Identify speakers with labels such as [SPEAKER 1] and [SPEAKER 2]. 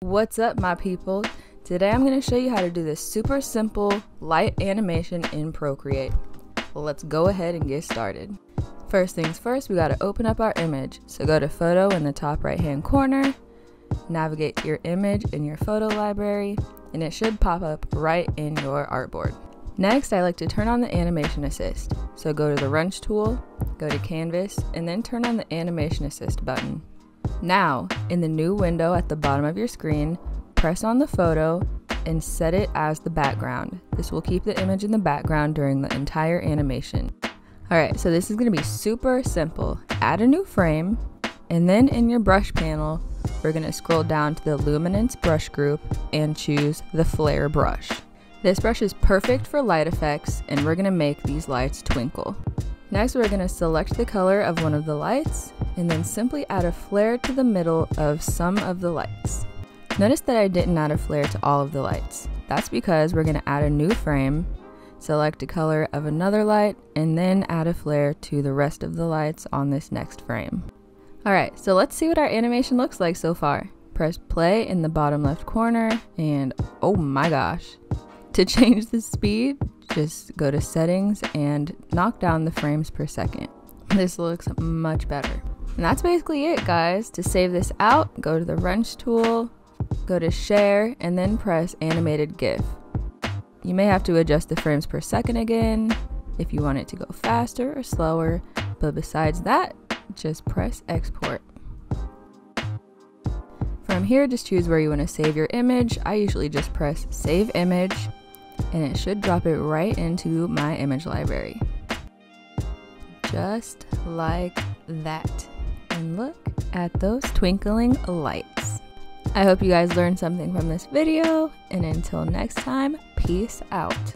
[SPEAKER 1] What's up my people? Today I'm going to show you how to do this super simple light animation in Procreate. Let's go ahead and get started. First things first, we got to open up our image. So go to photo in the top right hand corner, navigate to your image in your photo library, and it should pop up right in your artboard. Next, I like to turn on the animation assist. So go to the wrench tool, go to canvas, and then turn on the animation assist button. Now, in the new window at the bottom of your screen, press on the photo and set it as the background. This will keep the image in the background during the entire animation. Alright, so this is going to be super simple. Add a new frame, and then in your brush panel, we're going to scroll down to the Luminance brush group and choose the Flare brush. This brush is perfect for light effects, and we're going to make these lights twinkle. Next, we're going to select the color of one of the lights and then simply add a flare to the middle of some of the lights. Notice that I didn't add a flare to all of the lights. That's because we're going to add a new frame, select a color of another light, and then add a flare to the rest of the lights on this next frame. Alright, so let's see what our animation looks like so far. Press play in the bottom left corner, and oh my gosh. To change the speed, just go to settings and knock down the frames per second. This looks much better. And that's basically it guys. To save this out, go to the wrench tool, go to share, and then press animated GIF. You may have to adjust the frames per second again if you want it to go faster or slower, but besides that, just press export. From here, just choose where you want to save your image. I usually just press save image and it should drop it right into my image library. Just like that. And look at those twinkling lights. I hope you guys learned something from this video, and until next time, peace out.